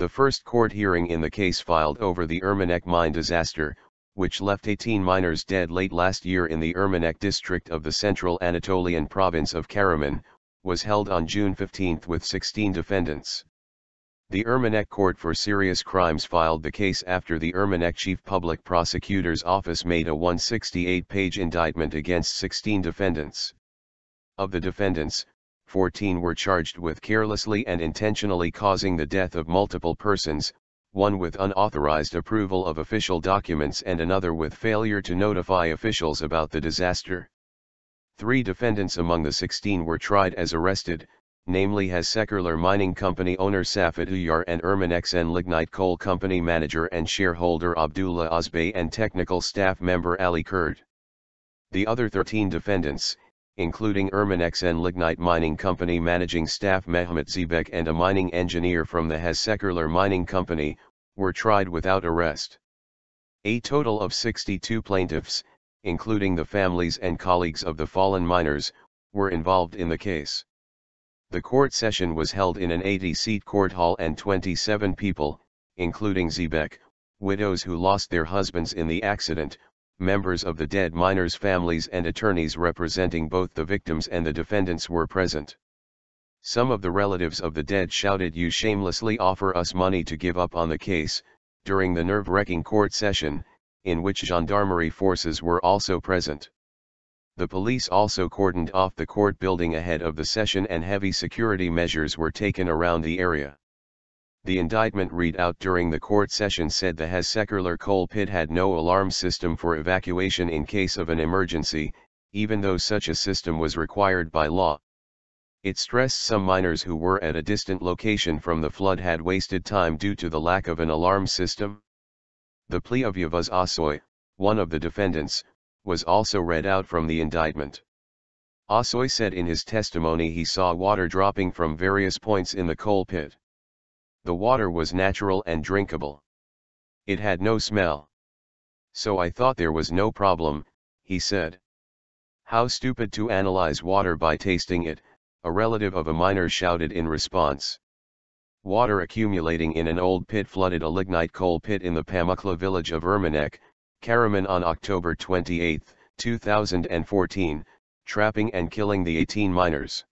The first court hearing in the case filed over the Ermenek mine disaster, which left 18 miners dead late last year in the Ermenek district of the central Anatolian province of Karaman, was held on June 15 with 16 defendants. The Ermenek Court for Serious Crimes filed the case after the Ermenek Chief Public Prosecutor's Office made a 168-page indictment against 16 defendants. Of the defendants, 14 were charged with carelessly and intentionally causing the death of multiple persons, one with unauthorized approval of official documents and another with failure to notify officials about the disaster. Three defendants among the 16 were tried as arrested, namely Has Şekerler Mining Company owner Saffet Uyar and Ermenek Cenne Lignite Coal Company manager and shareholder Abdullah Özbey and technical staff member Ali Kurt. The other 13 defendants, including Ermenek Cenne Lignite Mining Company managing staff Mehmet Zeybek and a mining engineer from the Has Şekerler Mining Company, were tried without arrest. A total of 62 plaintiffs, including the families and colleagues of the fallen miners, were involved in the case. The court session was held in an 80-seat court hall and 27 people, including Zibek, widows who lost their husbands in the accident, members of the dead miners' families and attorneys representing both the victims and the defendants were present. Some of the relatives of the dead shouted you shamelessly offer us money to give up on the case, during the nerve-wracking court session, in which gendarmerie forces were also present. The police also cordoned off the court building ahead of the session and heavy security measures were taken around the area. The indictment read out during the court session said the Has Şekerler coal pit had no alarm system for evacuation in case of an emergency, even though such a system was required by law. It stressed some miners who were at a distant location from the flood had wasted time due to the lack of an alarm system. The plea of Yavuz Asoy, one of the defendants, was also read out from the indictment. Asoy said in his testimony he saw water dropping from various points in the coal pit. The water was natural and drinkable. It had no smell. So I thought there was no problem, he said. How stupid to analyze water by tasting it, a relative of a miner shouted in response. Water accumulating in an old pit flooded a lignite coal pit in the Pamukla village of Ermenek, Karaman on October 28, 2014, trapping and killing the 18 miners.